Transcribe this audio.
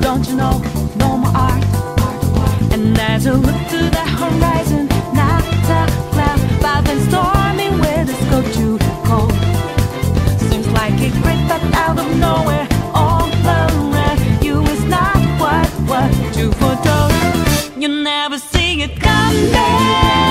Don't you know? No to look to the horizon, not a cloud. I've been storming where this go too cold. Seems like it crept out of nowhere. All around you is not what what you foretold. You never see it coming.